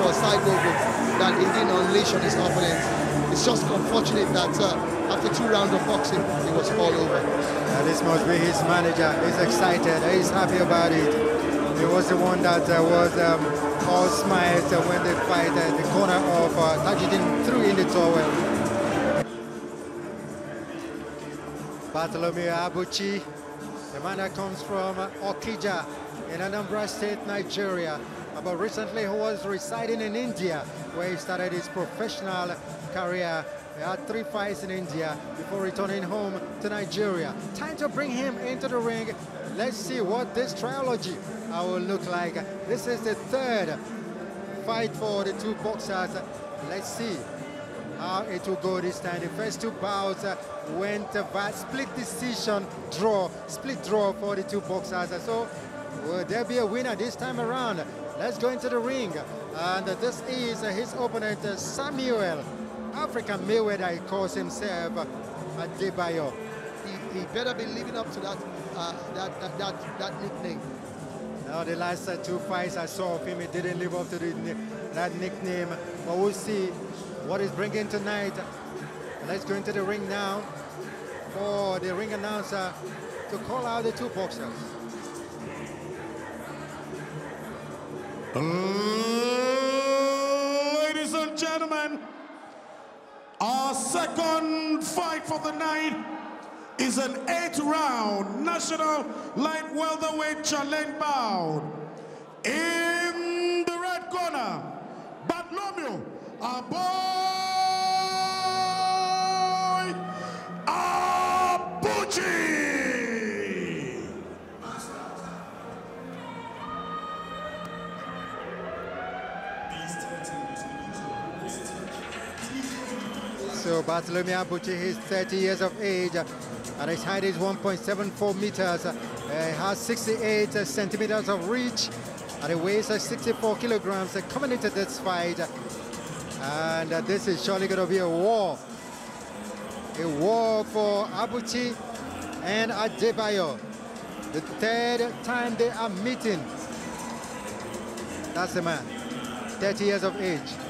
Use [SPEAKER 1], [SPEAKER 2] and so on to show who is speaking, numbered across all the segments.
[SPEAKER 1] for a side movement that he didn't unleash on his opponent. It's just unfortunate that uh, after two rounds of boxing, it was all over.
[SPEAKER 2] Uh, this must be his manager. He's excited. He's happy about it. He was the one that uh, was um, all smiles uh, when they fight at the corner of uh, Tajuddin threw in the towel. Bartholomew Abuchi, the man that comes from uh, Okija in Anambra State, Nigeria. But recently he was residing in India where he started his professional career. He had three fights in India before returning home to Nigeria. Time to bring him into the ring. Let's see what this trilogy will look like. This is the third fight for the two boxers. Let's see how it will go this time. The first two bouts uh, went uh, by split decision draw, split draw for the two boxers. So will there be a winner this time around? Let's go into the ring. And this is his opponent, Samuel. African Mayweather, he calls himself Adebayo.
[SPEAKER 1] He, he better be living up to that, uh, that, that, that, that nickname.
[SPEAKER 2] Now the last uh, two fights I saw of him, he didn't live up to the, that nickname. But we'll see what he's bringing tonight. Let's go into the ring now for the ring announcer to call out the two boxers.
[SPEAKER 3] Ladies and gentlemen, our second fight for the night is an eight-round national light welterweight challenge bout. In the red corner, Bartholomew, our
[SPEAKER 2] So Bartholomew Abuchi is 30 years of age and his height is 1.74 meters. Uh, he has 68 uh, centimeters of reach and he weighs uh, 64 kilograms uh, coming into this fight. And this is surely going to be a war. A war for Abuchi and Adebayo. The third time they are meeting. That's the man, 30 years of age.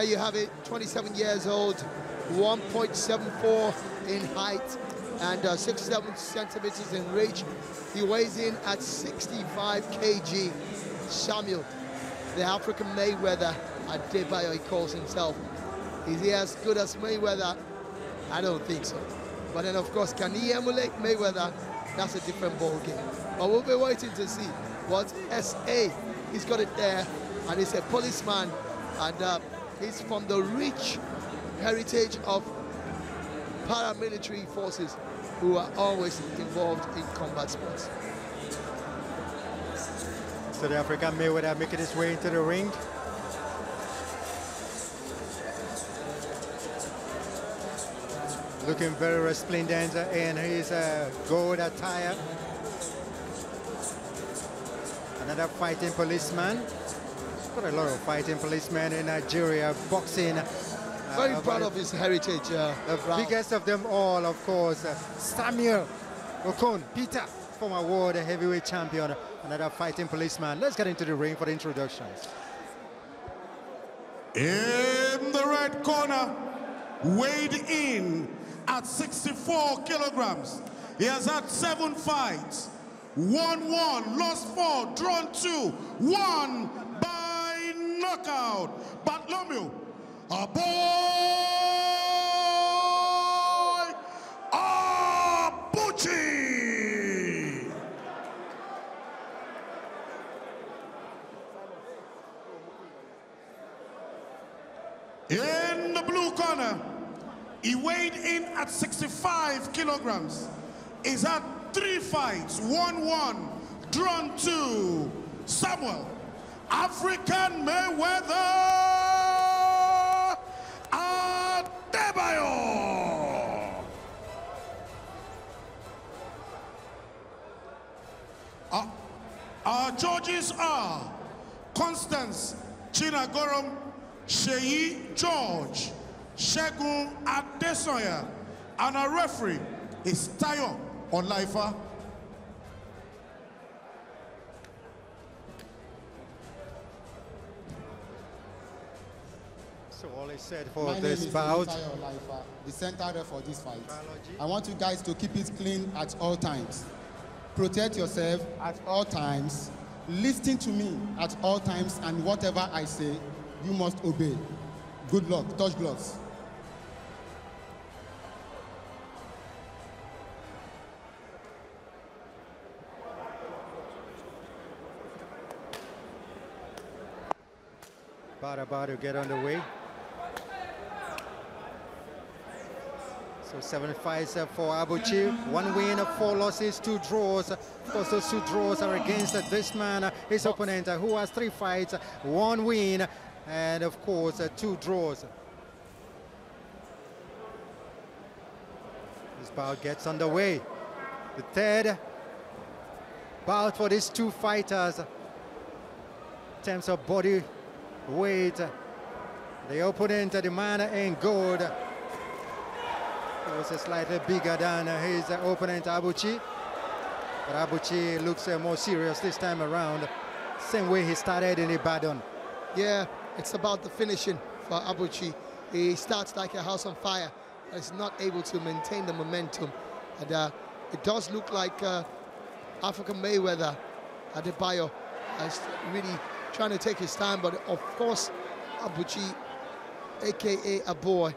[SPEAKER 1] There you have it, 27 years old, 1.74 in height and uh, 67 centimeters in reach. He weighs in at 65 kg. Samuel, the African Mayweather, Adebayo he calls himself. Is he as good as Mayweather? I don't think so. But then of course, can he emulate Mayweather? That's a different ball game. But we'll be waiting to see what SA, he's got it there, and he's a policeman, and uh, he's from the rich heritage of paramilitary forces who are always involved in combat sports.
[SPEAKER 2] So the African Mayweather making his way into the ring. Looking very resplendent in his uh, gold attire. Another fighting policeman. Got a lot of fighting policemen in Nigeria, boxing. uh,
[SPEAKER 1] Very
[SPEAKER 2] but
[SPEAKER 1] proud of his heritage. Uh,
[SPEAKER 2] The
[SPEAKER 1] Ralph.
[SPEAKER 2] biggest of them all, of course, uh, Samuel Okon, Peter, former world heavyweight champion, another fighting policeman. Let's get into the ring for the introductions.
[SPEAKER 3] In the red corner, weighed in at 64 kilograms. He has had seven fights, 1-1, lost 4, drawn 2, 1 by knockout. Bartholomew, a boy, Abuchi. In the blue corner, he weighed in at 65 kilograms. He's had three fights, 1-1, drawn two. Samuel, African Mayweather Adebayo. Our, our judges are Constance Chinagorom, Sheyi George, Shegun Adesoya, and our referee is Tayo Olaifa.
[SPEAKER 2] All is said for
[SPEAKER 4] My name
[SPEAKER 2] this
[SPEAKER 4] is
[SPEAKER 2] bout.
[SPEAKER 4] The center ref for this fight.
[SPEAKER 2] Biology.
[SPEAKER 4] I want you guys to keep it clean at all times. Protect yourself at all times. Listen to me at all times, and whatever I say, you must obey. Good luck. Touch gloves.
[SPEAKER 2] About to get underway. So seven fights uh, for Abuchi, one win, uh, four losses, two draws. Of course, those two draws are against uh, this man, his opponent, who has three fights, one win, and of course, two draws. This bout gets underway. The third bout for these two fighters. In terms of body weight, the opponent, the man in gold, was slightly bigger than his opponent Abuchi. But Abuchi looks uh, more serious this time around. Same way he started in Ibadan.
[SPEAKER 1] Yeah, it's about the finishing for Abuchi. He starts like a house on fire. and is not able to maintain the momentum. And uh, it does look like uh, African Mayweather, Adebayo, is really trying to take his time. But of course, Abuchi, aka a boy,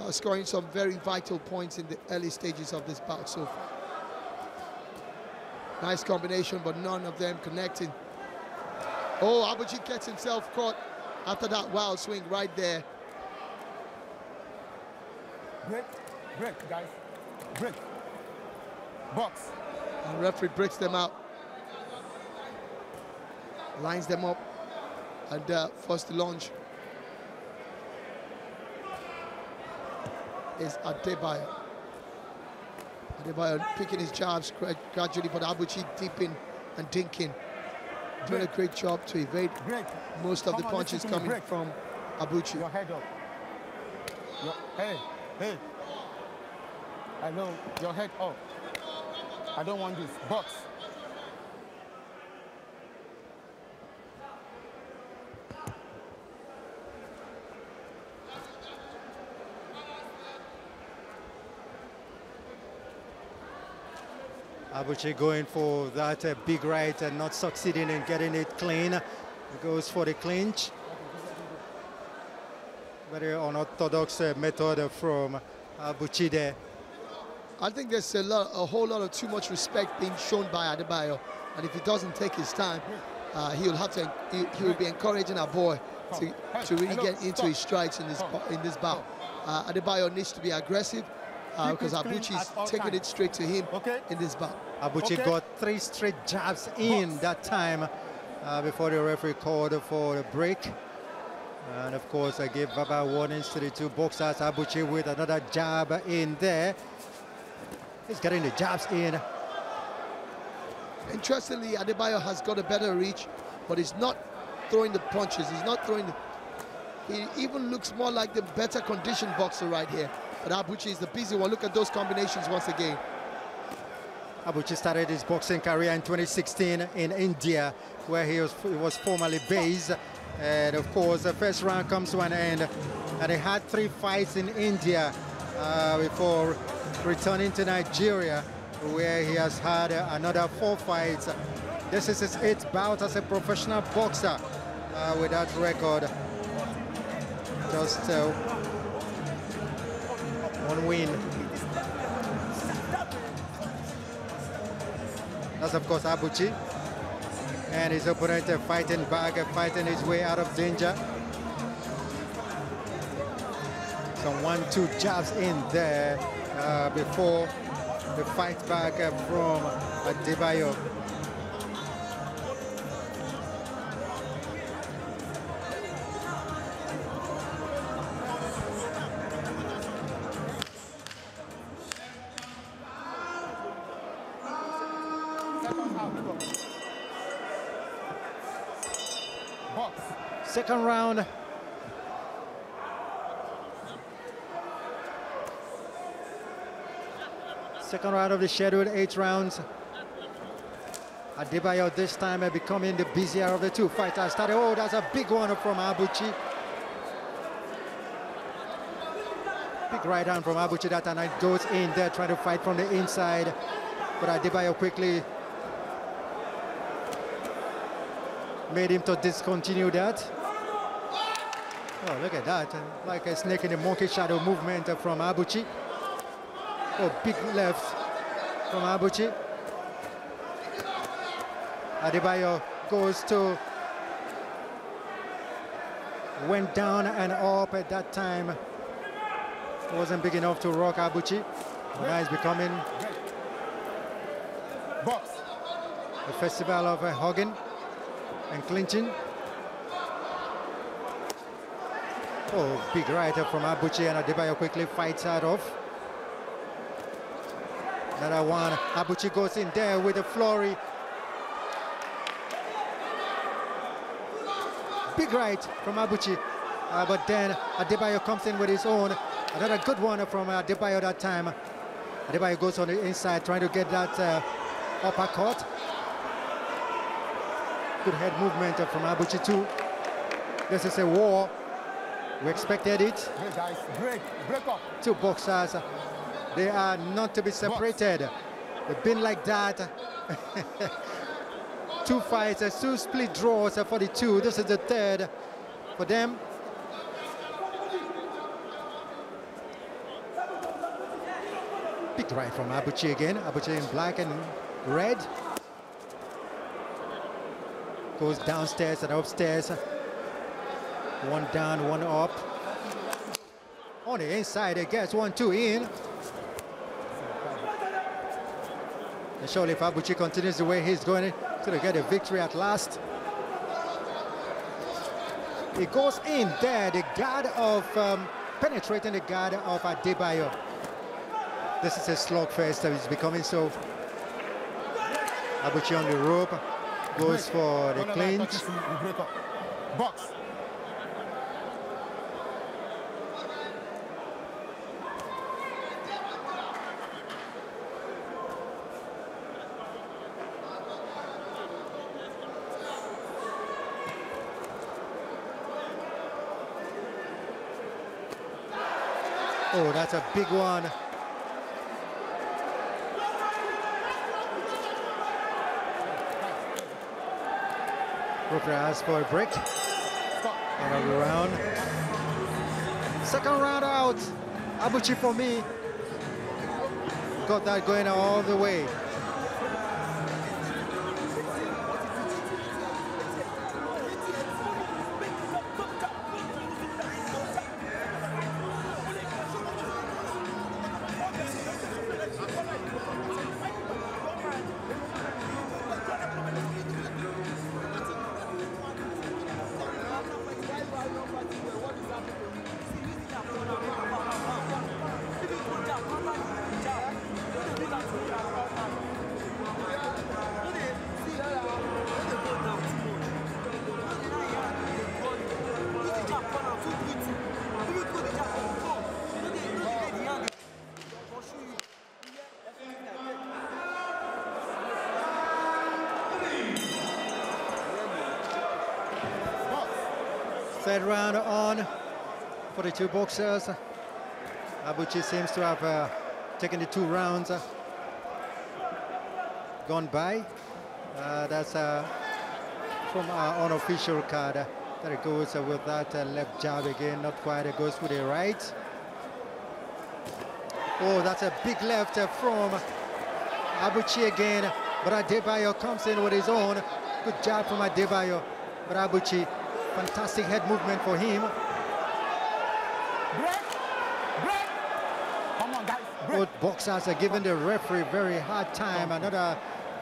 [SPEAKER 1] uh, scoring some very vital points in the early stages of this bout so far. Nice combination, but none of them connecting. Oh, Abuchi gets himself caught after that wild swing right there.
[SPEAKER 5] Break, break, guys. Break. Box.
[SPEAKER 1] And referee breaks them out. Lines them up and uh, forced to launch. Is Adebayo. Adebayo picking his jabs gra- gradually, but Abuchi deeping and dinking. Doing a great job to evade
[SPEAKER 5] Break.
[SPEAKER 1] most of the
[SPEAKER 5] Come on,
[SPEAKER 1] punches coming
[SPEAKER 5] break.
[SPEAKER 1] from Abuchi.
[SPEAKER 5] Your head up. Your, hey, hey. I know. Your head up. I don't want this. Box.
[SPEAKER 2] Abuchi going for that uh, big right and not succeeding in getting it clean. He goes for the clinch. Very unorthodox uh, method from Abuchi there.
[SPEAKER 1] I think there's a, lot, a whole lot of too much respect being shown by Adebayo, and if he doesn't take his time, uh, he'll have to. He, he will be encouraging our boy to, to really get into his strikes in this in this bout. Uh, Adebayo needs to be aggressive uh, because
[SPEAKER 5] it clean
[SPEAKER 1] Abuchi's taking
[SPEAKER 5] times.
[SPEAKER 1] it straight to him
[SPEAKER 5] Okay.
[SPEAKER 1] in this bout.
[SPEAKER 2] Abuchi
[SPEAKER 5] Okay.
[SPEAKER 2] got three straight jabs in that time uh, before the referee called for the break. And of course, I gave verbal warnings to the two boxers. Abuchi with another jab in there. He's getting the jabs in.
[SPEAKER 1] Interestingly, Adebayo has got a better reach, but he's not throwing the punches. He's not throwing. The, he even looks more like the better conditioned boxer right here. But Abuchi is the busy one. Look at those combinations once again.
[SPEAKER 2] Abuchi started his boxing career in 2016 in India, where he was, he was formerly based. And of course, the first round comes to an end. And he had three fights in India uh, before returning to Nigeria where he has had uh, another four fights. This is his eighth bout as a professional boxer uh, with that record. Just uh, one win. That's of course Abuchi. And his opponent uh, fighting back, uh, fighting his way out of danger. Some one-two jabs in there uh, before the fight back uh, from Adebayo.
[SPEAKER 5] Second
[SPEAKER 2] round. Second round of the scheduled eight rounds. Adebayo this time becoming the busier of the two fighters. Oh, that's a big one from Abuchi. Big right hand from Abuchi that it goes in there trying to fight from the inside. But Adebayo quickly made him to discontinue that. Oh, look at that. Like a snake in the monkey shadow movement from Abuchi. Oh, big left from Abuchi. Adebayo goes to went down and up at that time. Wasn't big enough to rock Abuchi. Now he's becoming
[SPEAKER 5] Box.
[SPEAKER 2] a festival of uh, hugging and clinching. Oh, big right from Abuchi and Adebayo quickly fights out of. Another one. Abuchi goes in there with a flurry. Big right from Abuchi. Uh, but then Adebayo comes in with his own. Another good one from Adebayo that time. Adebayo goes on the inside trying to get that uh, uppercut. Good head movement from Abuchi too. This is a war. We expected it.
[SPEAKER 5] Break. Break.
[SPEAKER 2] Two boxers, they are not to be separated. They've been like that. two fights, uh, two split draws uh, for the two. This is the third for them. Big right from Abuchi again. Abuchi in black and red. Goes downstairs and upstairs. One down, one up. On the inside, it gets one, two in. And surely if Abuchi continues the way he's going, he's going to get a victory at last. He goes in there, the guard of, um, penetrating the guard of Adebayo. This is a slugfest that is becoming so. Abuchi on the rope, goes for the clinch.
[SPEAKER 5] touches, you break up. Box.
[SPEAKER 2] Oh, that's a big one. Referee asks for a break. Another round. Second round out. Abuchi for me. Got that going all the way. Third round on for the two boxers. Abuchi seems to have uh, taken the two rounds uh, gone by. Uh, that's uh, from our unofficial card. Uh, there it goes uh, with that uh, left jab again, not quite. It goes with the right. Oh, that's a big left from Abuchi again. But Adebayo comes in with his own. Good job from Adebayo. But Abuchi, fantastic head movement for him.
[SPEAKER 5] Break! Break! Come on, guys. Break.
[SPEAKER 2] Both boxers are giving the referee very hard time. Another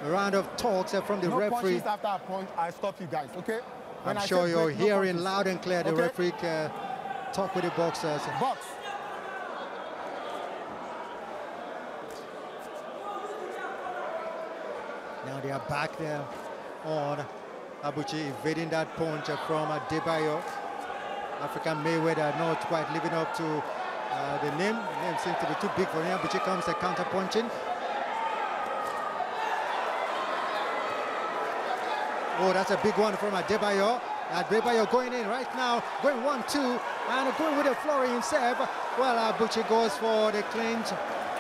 [SPEAKER 2] round of talks from the
[SPEAKER 5] no
[SPEAKER 2] referee.
[SPEAKER 5] after a punch. I stop you guys, okay? When
[SPEAKER 2] I'm
[SPEAKER 5] I
[SPEAKER 2] sure you're
[SPEAKER 5] break,
[SPEAKER 2] hearing
[SPEAKER 5] punches.
[SPEAKER 2] loud and clear the
[SPEAKER 5] Okay?
[SPEAKER 2] referee uh, talk with the boxers.
[SPEAKER 5] Box.
[SPEAKER 2] Now they are back there on Abuchi evading that punch from Adebayo. African Mayweather not quite living up to uh, the name. The name seems to be too big for him. Abuchi comes a counter punching. Oh, that's a big one from Adebayo. Adebayo going in right now, going one, two, and going with a flurry himself. Well, Abuchi goes for the clinch,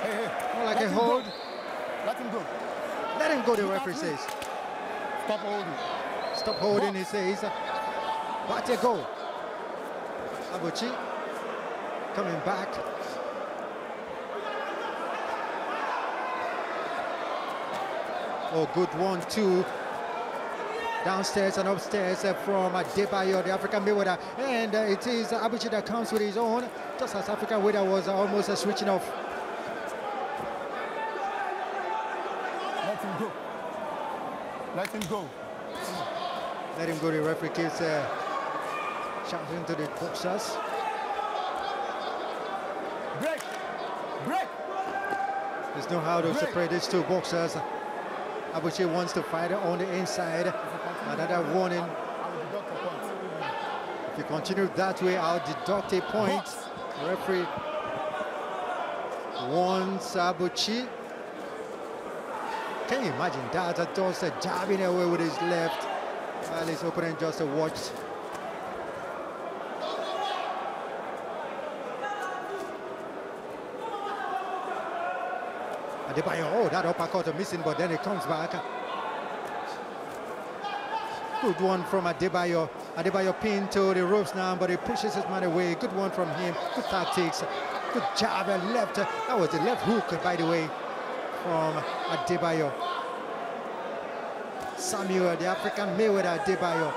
[SPEAKER 5] Hey, hey.
[SPEAKER 2] more like
[SPEAKER 5] Let
[SPEAKER 2] a hold.
[SPEAKER 5] Go. Let him go.
[SPEAKER 2] Let him go, the referee says.
[SPEAKER 5] Stop holding.
[SPEAKER 2] Stop holding, he says. What a goal. Abuchi coming back. Oh, good one, two. Downstairs and upstairs from Adebayo, the African Mayweather. And uh, it is Abuchi that comes with his own, just as African Mayweather was almost switching off.
[SPEAKER 5] Let him go. Let him go.
[SPEAKER 2] Let him go, to the referee keeps uh, shouting to the boxers.
[SPEAKER 5] Break. Break.
[SPEAKER 2] There's no how to
[SPEAKER 5] Break.
[SPEAKER 2] separate these two boxers. Abuchi wants to fight on the inside. Another warning.
[SPEAKER 5] I will deduct a point.
[SPEAKER 2] If you continue that way, I'll deduct a point. Referee warns Abuchi. Can you imagine that? Just a jabbing away with his left. While his opponent just watched. Adebayo, oh, that uppercut missing, but then it comes back. Good one from Adebayo. Adebayo pinned to the ropes now, but he pushes his man away. Good one from him. Good tactics. Good jab and left. That was the left hook, by the way, from Adebayo. Samuel, the African Mayweather Adebayo.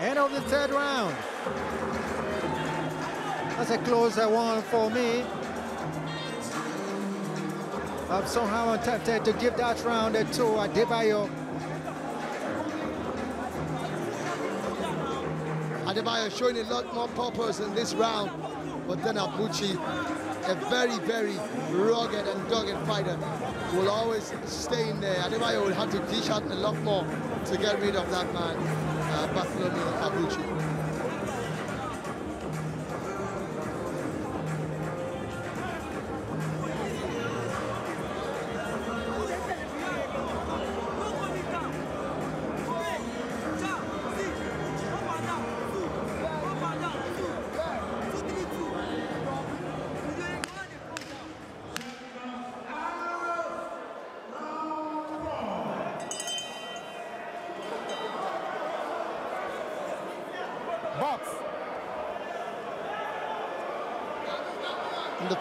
[SPEAKER 2] End of the third round. That's a closer one for me. I'm somehow tempted to give that round to Adebayo.
[SPEAKER 1] Adebayo showing a lot more purpose in this round, but then Abuchi, a very, very rugged and dogged fighter, will always stay in there. Adebayo will have to dish out a lot more to get rid of that man, uh, Bartholomew Abuchi.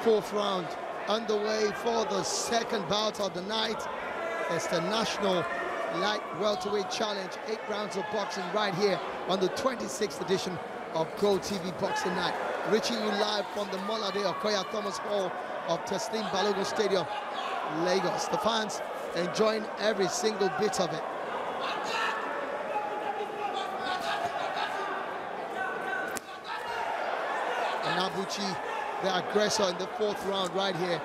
[SPEAKER 1] Fourth round. Underway for the second bout of the night. It's the National Light Welterweight Challenge. Eight rounds of boxing right here on the 26th edition of GOtv Boxing Night. Reaching you live from the Molade Okoya Thomas Hall of Teslim Balogun Stadium, Lagos. The fans enjoying every single bit of it. Abuchi, the aggressor in the fourth round right here.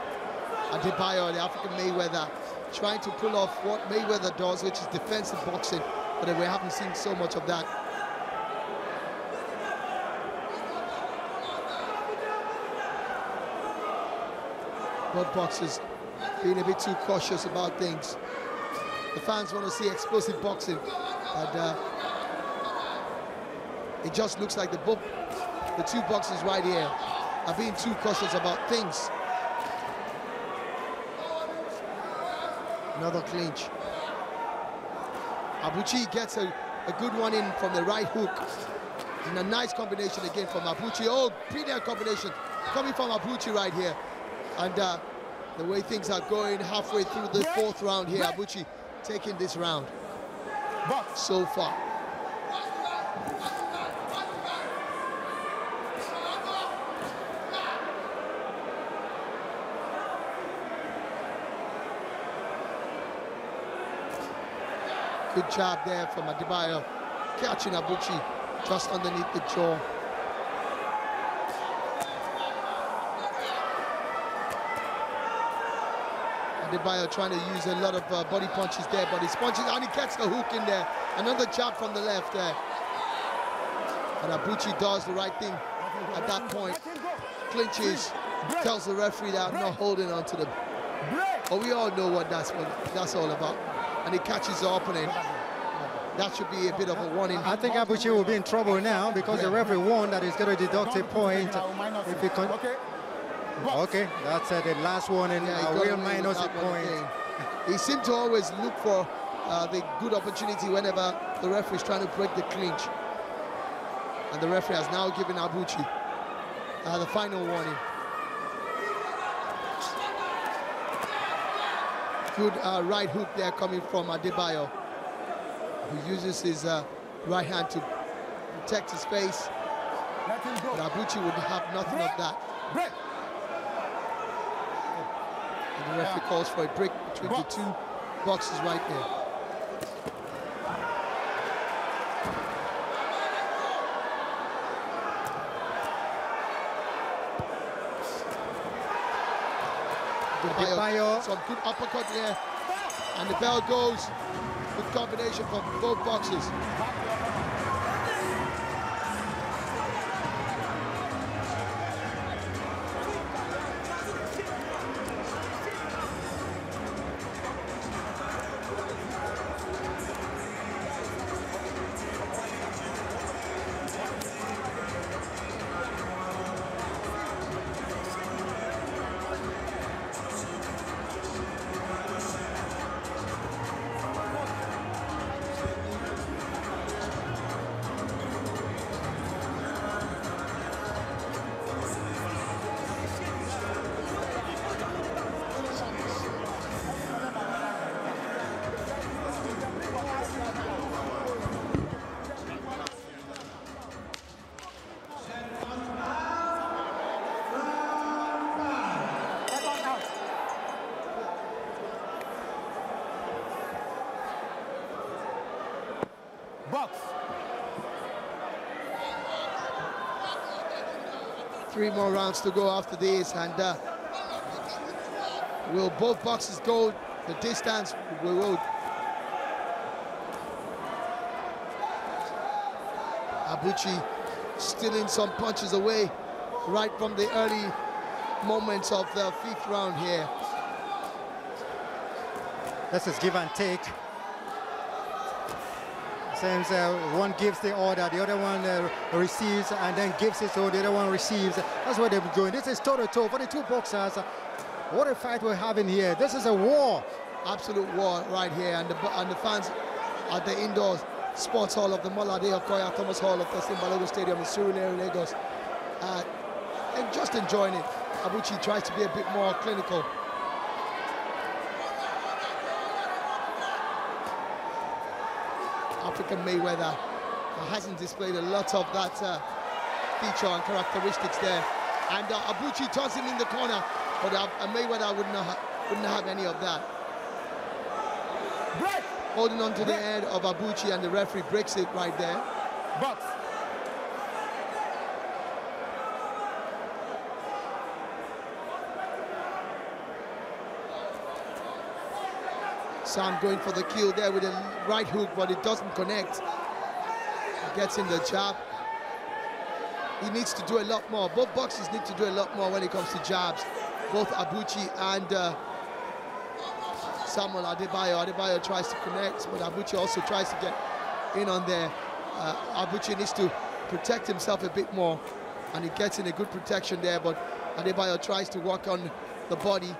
[SPEAKER 1] Adebayo, the African Mayweather, trying to pull off what Mayweather does, which is defensive boxing, but we haven't seen so much of that. Both boxers being a bit too cautious about things. The fans want to see explosive boxing, but uh, it just looks like the book, the two boxers right here are being too cautious about things. Another clinch. Abuchi gets a, a good one in from the right hook. And a nice combination again from Abuchi. Oh, brilliant combination coming from Abuchi right here. And uh, the way things are going halfway through the fourth round here, Abuchi taking this round so far. Good job there from Adebayo, catching Abuchi just underneath the jaw. Adebayo trying to use a lot of uh, body punches there, but he's punching and he gets the hook in there. Another jab from the left there. And Abuchi does the right thing at that point. Clinches, tells the referee that I'm not holding on to the... But we all know what that's what that's all about and he catches the opponent, that should be a bit of a warning.
[SPEAKER 2] I think Abuchi will be in trouble now because yeah. the referee warned that he's going to deduct a point if he can. Okay, okay that's uh, the last warning. Yeah, uh, will minus a point.
[SPEAKER 1] He seemed to always look for uh, the good opportunity whenever the referee is trying to break the clinch. And the referee has now given Abuchi uh, the final warning. Good uh, right hook there coming from Adebayo, who uses his uh, right hand to protect his face. But Abuchi would have nothing break. of that. Break. And the referee yeah. calls for a break between Box. the two boxes right there. Adebayo. Some good uppercut there. And the bell goes. Good combination from both boxes. Three more rounds to go after this and uh, will both boxes go the distance? We will. Abuchi stealing some punches away right from the early moments of the fifth round here.
[SPEAKER 2] This is give and take since uh, one gives the order, the other one uh, receives and then gives it, so the other one receives. That's what they're doing. This is toe-to-toe for the two boxers. What a fight we're having here. This is a war.
[SPEAKER 1] Absolute war right here. And the, and the fans at the indoor sports hall of the Molade Okoya Thomas Hall of Teslim Balogun Stadium in Surulere, Lagos. Uh, and just enjoying it. Abuchi tries to be a bit more clinical. African Mayweather hasn't displayed a lot of that uh, feature and characteristics there. And uh, Abuchi turns him in the corner, but uh, Mayweather wouldn't have, wouldn't have any of that. Break. Holding on to Break. the head of Abuchi and the referee breaks it right there. Box. Sam going for the kill there with a right hook, but it doesn't connect. Gets in the jab. He needs to do a lot more. Both boxers need to do a lot more when it comes to jabs. Both Abuchi and uh, Samuel Adebayo. Adebayo tries to connect, but Abuchi also tries to get in on there. Uh, Abuchi needs to protect himself a bit more, and he gets in a good protection there, but Adebayo tries to work on the body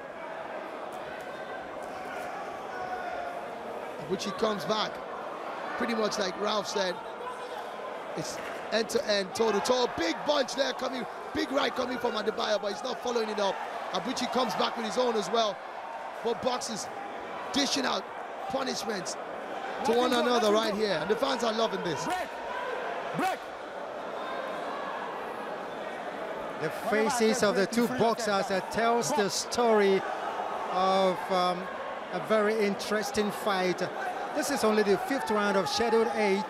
[SPEAKER 1] Abuchi comes back. Pretty much like Ralph said, it's end to end, toe to toe. Big bunch there coming, big right coming from Adebayo, but he's not following it up. Abuchi comes back with his own as well. Both boxes dishing out punishments to one another right here. And the fans are loving this.
[SPEAKER 5] Break! Break!
[SPEAKER 2] The faces of the two boxers that tells the story of um, a very interesting fight. This is only the fifth round of Scheduled 8.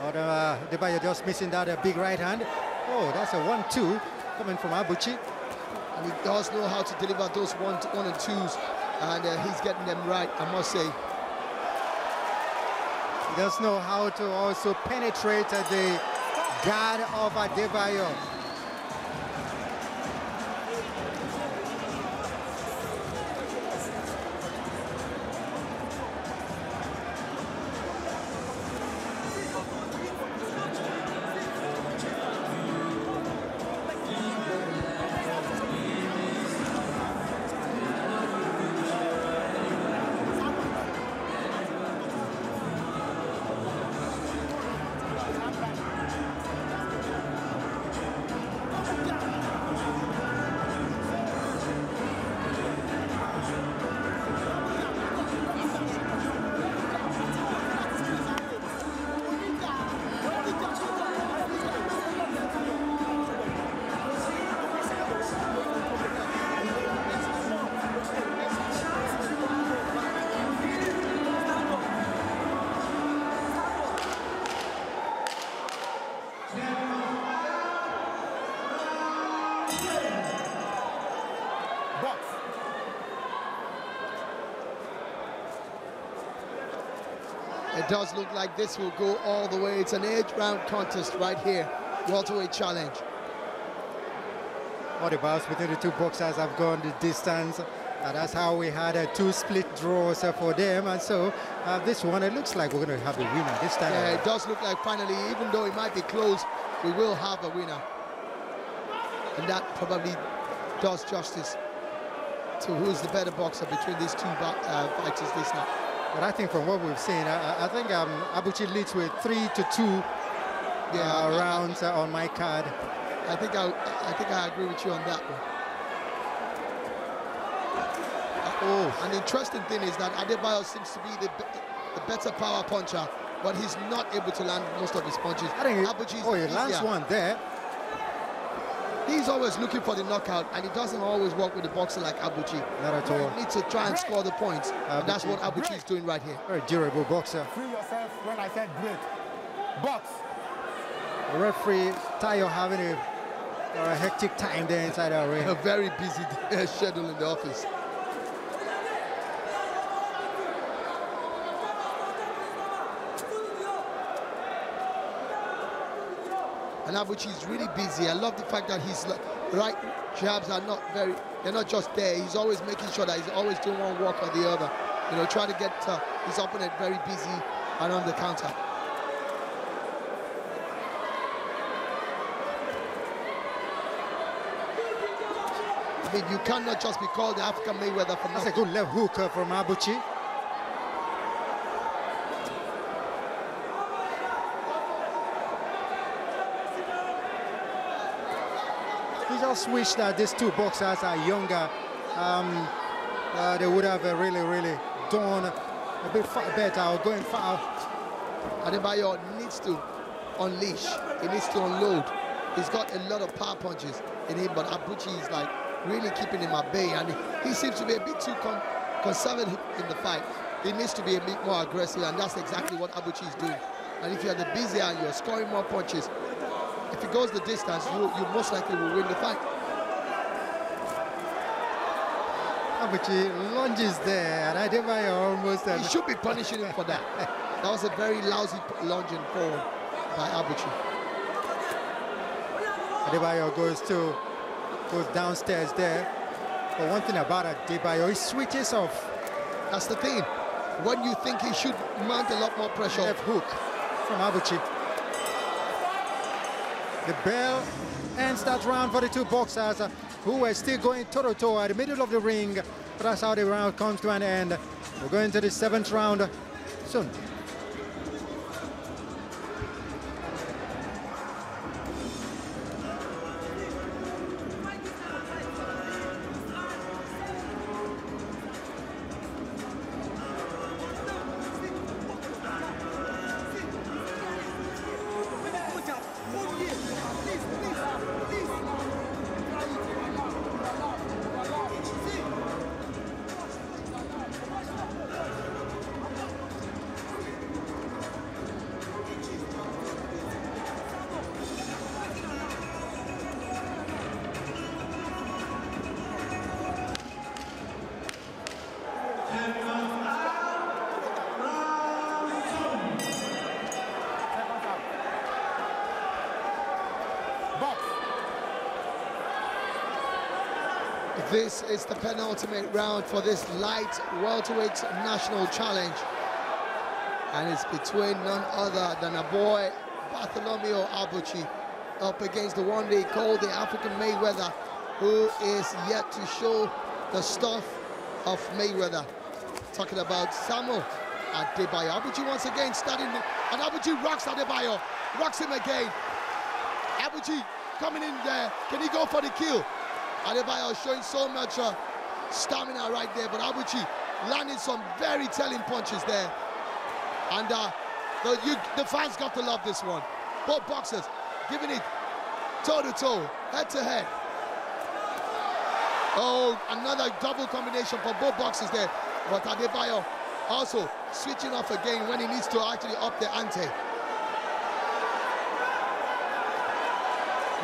[SPEAKER 2] Other, uh, Debayo just missing that uh, big right hand. Oh, that's a one-two coming from Abuchi.
[SPEAKER 1] And he does know how to deliver those one, one and twos. And uh, he's getting them right, I must say.
[SPEAKER 2] He does know how to also penetrate uh, the guard of Adebayo.
[SPEAKER 1] It does look like this will go all the way. It's an eight round contest right here. Welterweight challenge.
[SPEAKER 2] All the bouts between the two boxers have gone the distance. And that's how we had uh, two split draws uh, for them. And so uh, this one, it looks like we're going to have a winner this time.
[SPEAKER 1] Yeah, it does look like finally, even though it might be close, we will have a winner. And that probably does justice to who's the better boxer between these two uh, fighters this night.
[SPEAKER 2] But I think from what we've seen, I, I- think um, Abuchi leads with three to two
[SPEAKER 1] Yeah,
[SPEAKER 2] uh,
[SPEAKER 1] I- I-
[SPEAKER 2] rounds uh, on my card.
[SPEAKER 1] I think I, I think I agree with you on that one.
[SPEAKER 2] Oh,
[SPEAKER 1] An interesting thing is that Adebayo seems to be the, the better power puncher, but he's not able to land most of his punches.
[SPEAKER 2] I think,
[SPEAKER 1] Abuchi's
[SPEAKER 2] oh, he lands one there.
[SPEAKER 1] He's always looking for the knockout, and it doesn't always work with a boxer like Abuchi.
[SPEAKER 2] Not at all.
[SPEAKER 1] He needs to try and score the points, and that's what
[SPEAKER 2] Abuchi-
[SPEAKER 1] Abuchi is doing right here.
[SPEAKER 2] Very durable boxer.
[SPEAKER 5] Free yourself when I said break. Box!
[SPEAKER 2] The referee Tayo having a, a hectic time there inside our ring.
[SPEAKER 1] A very busy schedule in the office. And Abuchi is really busy. I love the fact that his right jabs are not very, they're not just there. He's always making sure that he's always doing one work or the other. You know, trying to get uh, his opponent very busy and on the counter. I mean, you cannot just be called the African Mayweather for
[SPEAKER 2] That's a good left hook uh, from Abuchi. Just wish that these two boxers are younger. Um, uh, they would have uh, really, really done a bit better or going far.
[SPEAKER 1] Adebayo needs to unleash. He needs to unload. He's got a lot of power punches in him, but Abuchi is like really keeping him at bay, and he seems to be a bit too con conservative in the fight. He needs to be a bit more aggressive, and that's exactly what Abuchi is doing. And if you're the busier and you're scoring more punches, it goes the distance, you, you most likely will win the fight.
[SPEAKER 2] Abuchi lunges there, and Adebayo almost.
[SPEAKER 1] He should be punishing him for that. That was a very lousy lunging forward by Abuchi.
[SPEAKER 2] Adebayo goes to goes downstairs there. But one thing about Adebayo, he switches off
[SPEAKER 1] That's the thing. When you think he should mount a lot more pressure,
[SPEAKER 2] left hook from Abuchi. The bell ends that round for the two boxers who are still going toe-to-toe at the middle of the ring. But that's how the round comes to an end. We're going to the seventh round soon.
[SPEAKER 1] Is the penultimate round for this light welterweight national challenge. And it's between none other than a boy, Bartholomew Abuchi, up against the one they call the African Mayweather, who is yet to show the stuff of Mayweather. Talking about Samuel Adebayo. Abuchi once again starting, and Abuchi rocks Adebayo, rocks him again. Abuchi coming in there. Can he go for the kill? Adebayo showing so much uh, stamina right there, but Abuchi landing some very telling punches there. And uh, the, you, the fans got to love this one. Both boxers giving it toe to toe, head to head. Oh, another double combination for both boxers there. But Adebayo also switching off again when he needs to actually up the ante.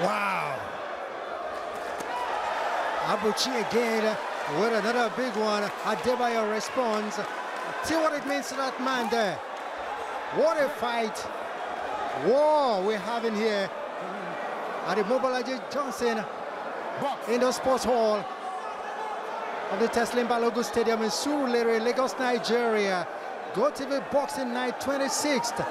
[SPEAKER 2] Wow. Abuchi again with another big one. Adebayo responds. See what it means to that man there. What a fight. War we're having here at the Mobolaji Johnson
[SPEAKER 5] Box.
[SPEAKER 2] Indoor Sports Hall of the Teslim Balogun Stadium in Surulere, Lagos, Nigeria. GOtv Boxing Night 26th.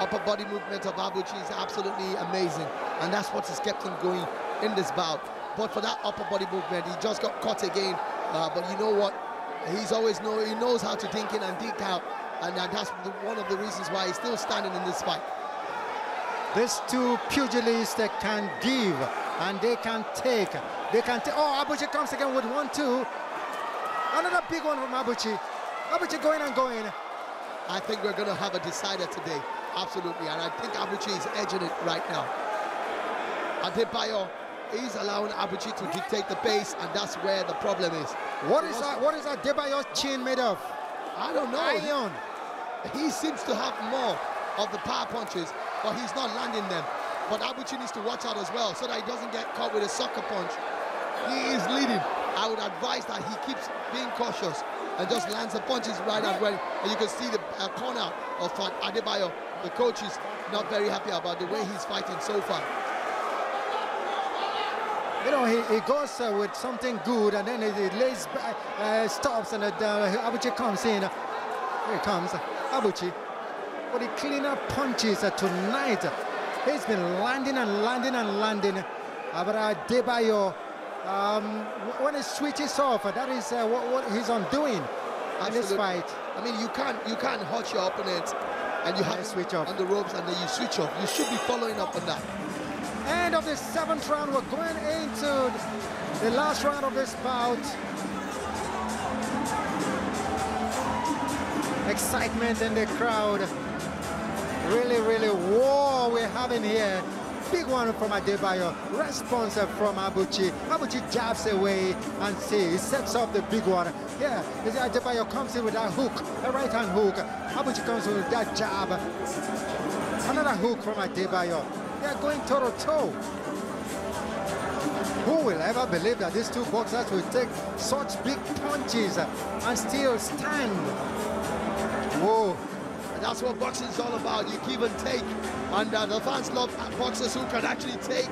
[SPEAKER 1] upper body movement of Abuchi is absolutely amazing. And that's what has kept him going in this bout. But for that upper body movement, he just got caught again. Uh, but you know what? He's always know he knows how to dink in and dink out. And uh, that's the, one of the reasons why he's still standing in this fight.
[SPEAKER 2] These two pugilists that can give and they can take. They can take. Oh, Abuchi comes again with one, two. Another big one from Abuchi. Abuchi going and going.
[SPEAKER 1] I think we're going to have a decider today. Absolutely. And I think Abuchi is edging it right now. Adebayo is allowing Abuchi to dictate the pace, and that's where the problem is.
[SPEAKER 2] What is that? What is that Debayo's chin made of?
[SPEAKER 1] I don't know.
[SPEAKER 2] Iron.
[SPEAKER 1] He seems to have more of the power punches, but he's not landing them. But Abuchi needs to watch out as well so that he doesn't get caught with a sucker punch. He is leading. I would advise that he keeps being cautious and just lands the punches right and well. And you can see the uh, corner of Adebayo. The coach is not very happy about the way he's fighting so far.
[SPEAKER 2] You know, he, he goes uh, with something good and then he, he lays back, uh, stops and uh, Abuchi comes in. Here he comes, Abuchi. But he clean up punches uh, tonight. He's been landing and landing and landing. Uh, uh, Debayo, um, when he switches off, uh, that is uh, what, what he's on doing in this fight.
[SPEAKER 1] I mean, you can't you can't hurt your opponent and you have
[SPEAKER 2] switch off.
[SPEAKER 1] on the ropes and then you switch off. You should be following up on that.
[SPEAKER 2] End of the seventh round. We're going into the last round of this bout. Excitement in the crowd. Really, really war we're having here. Big one from Adebayo. Response from Abuchi. Abuchi jabs away and see. He sets up the big one. Yeah, Adebayo comes in with that hook, a right hand hook. Abuchi comes with that jab. Another hook from Adebayo. They are going toe to toe. Who will ever believe that these two boxers will take such big punches and still stand? Whoa.
[SPEAKER 1] And that's what boxing is all about. You give and take. And uh, the fans love boxers who can actually take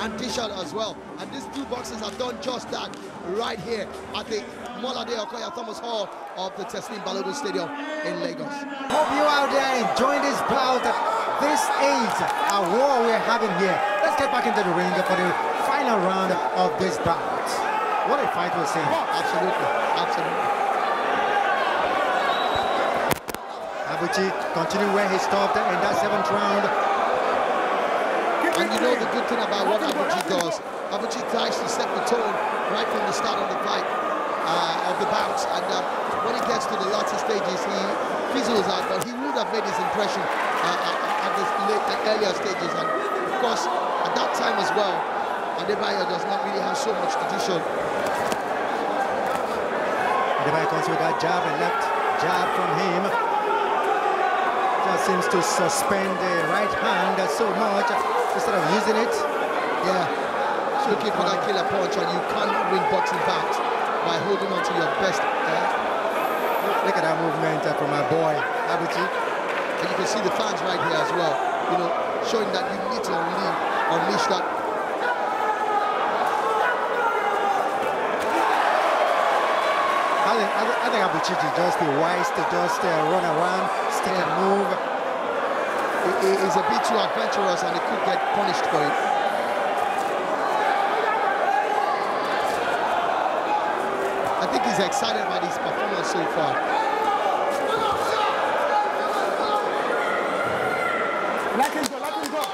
[SPEAKER 1] and dish out as well. And these two boxers have done just that right here at the Molade Okoya Thomas Hall of the Teslim Balogun Stadium in Lagos.
[SPEAKER 2] Hope you out there enjoying this bout. This is a war we're having here. Let's get back into the ring for the final round of this bout. What a fight we're seeing.
[SPEAKER 1] Absolutely, absolutely.
[SPEAKER 2] Abuchi continuing where he stopped in that seventh round.
[SPEAKER 1] And you know the good thing about what Abuchi does, Abuchi tries to set the tone right from the start of the fight, uh, of the bouts. And uh, when he gets to the latter stages, he fizzles out, but he would have made his impression uh, at the late, earlier stages. And of course, at that time as well, Adebayo does not really have so much to do so.
[SPEAKER 2] Adebayo comes with that jab and left jab from him. Just seems to suspend the right hand so much instead of using it.
[SPEAKER 1] Yeah, looking for that killer punch and you can't win boxing bouts by holding on to your best. Uh,
[SPEAKER 2] Look at that movement uh, from my boy, Abuchi.
[SPEAKER 1] And you can see the fans right here as well, you know, showing that you need to unleash, unleash that
[SPEAKER 2] I think, I think, I think Abuchi just be wise to just uh, run around, stick and move.
[SPEAKER 1] He, he's a bit too adventurous and he could get punished for it. I think he's excited about his performance so far.
[SPEAKER 5] Let him go, let him go.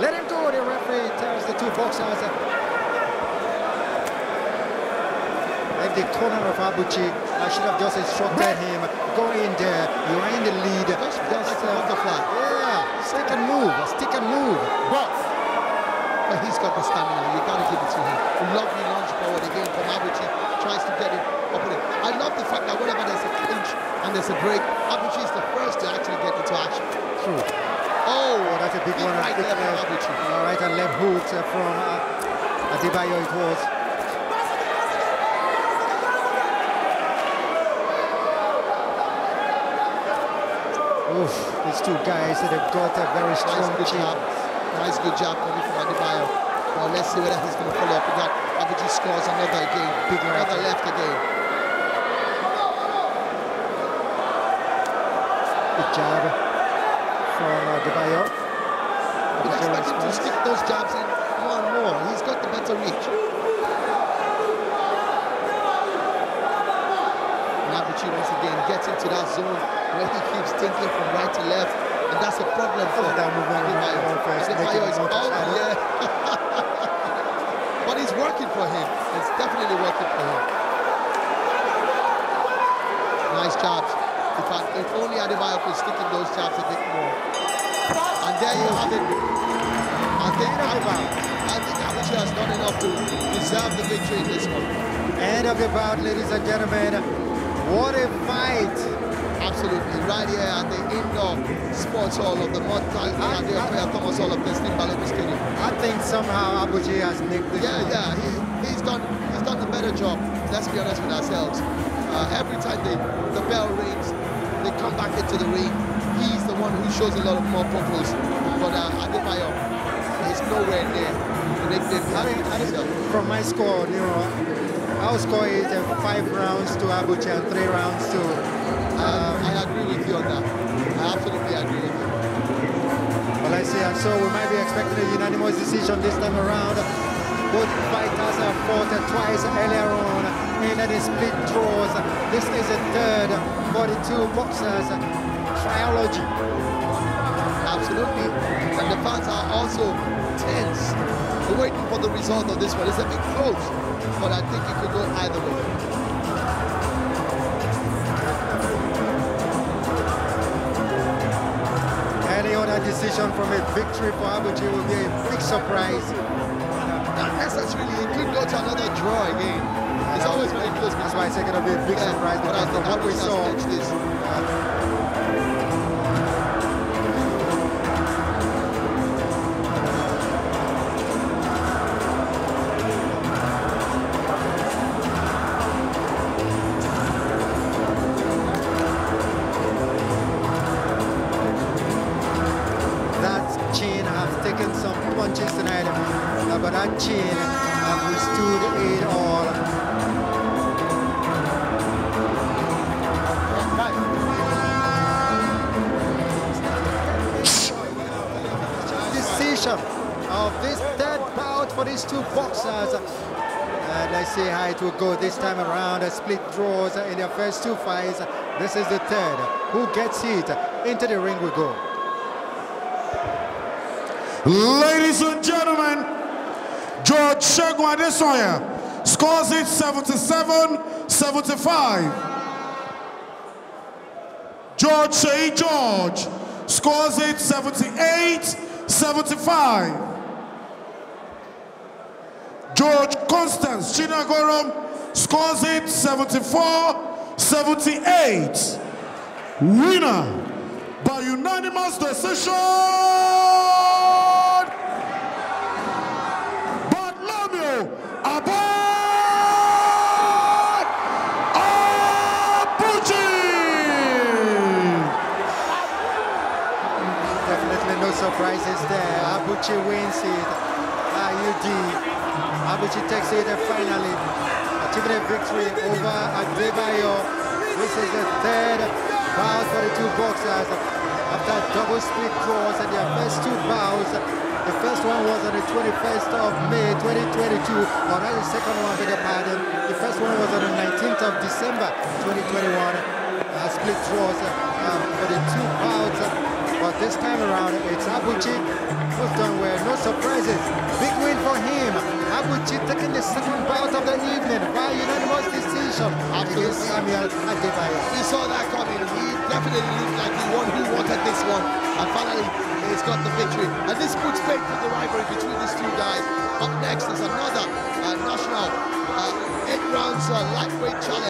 [SPEAKER 2] Let him go, the referee the. If the corner of Abuchi, I should have just instructed him, go in there, you are in the lead.
[SPEAKER 1] Just, just like a butterfly.
[SPEAKER 2] Yeah, stick and move, stick and move.
[SPEAKER 1] But, but he's got the stamina, you gotta give it to him. Lovely launch forward again from Abuchi, tries to get it up in. I love the fact that whenever there's a clinch and there's a break, Abuchi is the first to actually get into action.
[SPEAKER 2] True.
[SPEAKER 1] Oh,
[SPEAKER 2] Oh, that's a big,
[SPEAKER 1] big
[SPEAKER 2] one.
[SPEAKER 1] right
[SPEAKER 2] Big left,
[SPEAKER 1] Abuchi.
[SPEAKER 2] uh, right and left hooks uh, from uh, Adebayo it was. Oof, these two guys, they've got a very
[SPEAKER 1] Nice
[SPEAKER 2] strong
[SPEAKER 1] good
[SPEAKER 2] chin.
[SPEAKER 1] job. Nice good job coming from Adebayo. Well, let's see whether he's going to follow up with that. Abuchi scores another again.
[SPEAKER 2] Big right
[SPEAKER 1] another
[SPEAKER 2] hand.
[SPEAKER 1] left again.
[SPEAKER 2] Good job uh, Adebayo.
[SPEAKER 1] You'd expect him to stick those jabs in more and more. He's got the better reach. And once again gets into that zone where he keeps thinking from right to left. And that's a problem for
[SPEAKER 2] that movement
[SPEAKER 1] Adebayo.
[SPEAKER 2] Adebayo first,
[SPEAKER 1] Adebayo is
[SPEAKER 2] him want to
[SPEAKER 1] out yeah. but it's working for him. It's definitely working for him. Nice jabs. If, I, if only Adebayo could stick in those jabs a bit more. There you have it. I think Adebayo, I think Abuchi has done enough to deserve the victory in this one.
[SPEAKER 2] End of the bout, ladies and gentlemen. What a fight!
[SPEAKER 1] Absolutely, right here at the indoor sports hall of the Mud
[SPEAKER 2] I- I-
[SPEAKER 1] Thomas Hall of Teslim Balogun Stadium.
[SPEAKER 2] I think somehow Abuchi has nicked this
[SPEAKER 1] Yeah,
[SPEAKER 2] one.
[SPEAKER 1] yeah, he, he's done he's done a better job. Let's be honest with ourselves. Uh, every time they, the bell rings, they come back into the ring. He's the one who shows a lot of more purpose. But uh, Adebayo is nowhere near the nickname
[SPEAKER 2] I
[SPEAKER 1] has
[SPEAKER 2] think,
[SPEAKER 1] given
[SPEAKER 2] I think
[SPEAKER 1] himself.
[SPEAKER 2] from my score, you know, our score is uh, five rounds to Abuchi and three rounds to.
[SPEAKER 1] Uh, I agree with you on that. I absolutely agree with you.
[SPEAKER 2] Well, I see, and so we might be expecting a unanimous decision this time around. Both fighters have fought twice earlier on in the split draws. This is a third for the two boxers.
[SPEAKER 1] Absolutely. And the fans are also tense. Waiting for the result of this one. It's a bit close, but I think it could go either way.
[SPEAKER 2] Any other decision from a victory for Abuchi will be a big surprise.
[SPEAKER 1] Not necessarily. It could go to another draw again. It's always very close.
[SPEAKER 2] That's why I say it's going to be a big
[SPEAKER 1] Yeah,
[SPEAKER 2] surprise because from what we saw,
[SPEAKER 1] this.
[SPEAKER 2] that two fights. This is the third. Who gets it? Into the ring we go.
[SPEAKER 3] Ladies and gentlemen, George Segun Adesanya scores it 77-75. George Shea George scores it 78-75. George Constance Chinagorum scores it 74-78. Winner by unanimous decision, Bartolomeo Abad Abuchi.
[SPEAKER 2] Definitely no surprises there. Abuchi wins it. IUD. Abuchi takes it finally, achieving a victory over Adebayo. This is the third bout for the two boxers after double split draws and their first two bouts. The first one was on the 21st of May 2022, or that's the second one, beg your pardon. The first one was on the 19th of December 2021. Uh, split draws um, for the two bouts. But this time around, it's Abuchi who's done well. No surprises. Big win for him. Abuchi taking the second bout of the evening by unanimous decision against Samuel Adebayo.
[SPEAKER 1] He saw that coming. He definitely looked like the one who wanted this one. And finally, he's got the victory. And this puts faith in the rivalry between these two guys. Up next is another uh, national uh, eight rounds uh, lightweight challenge.